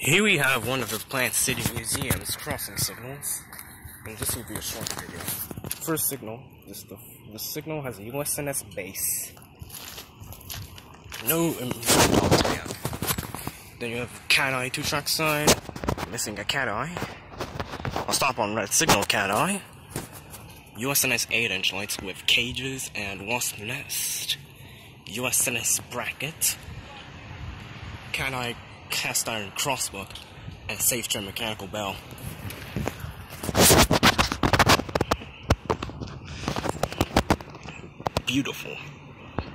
Here we have one of the Plant City Museum's crossing signals, and this will be a short video. First signal, this the, the signal has a US&S base. No, yeah. Then you have cat eye two track sign, missing a cat eye. I'll stop on red signal cat eye. US&S 8 inch lights with cages and wasp nest. US&S bracket. Cat eye cast iron crossbuck, and Safetran mechanical bell. Beautiful.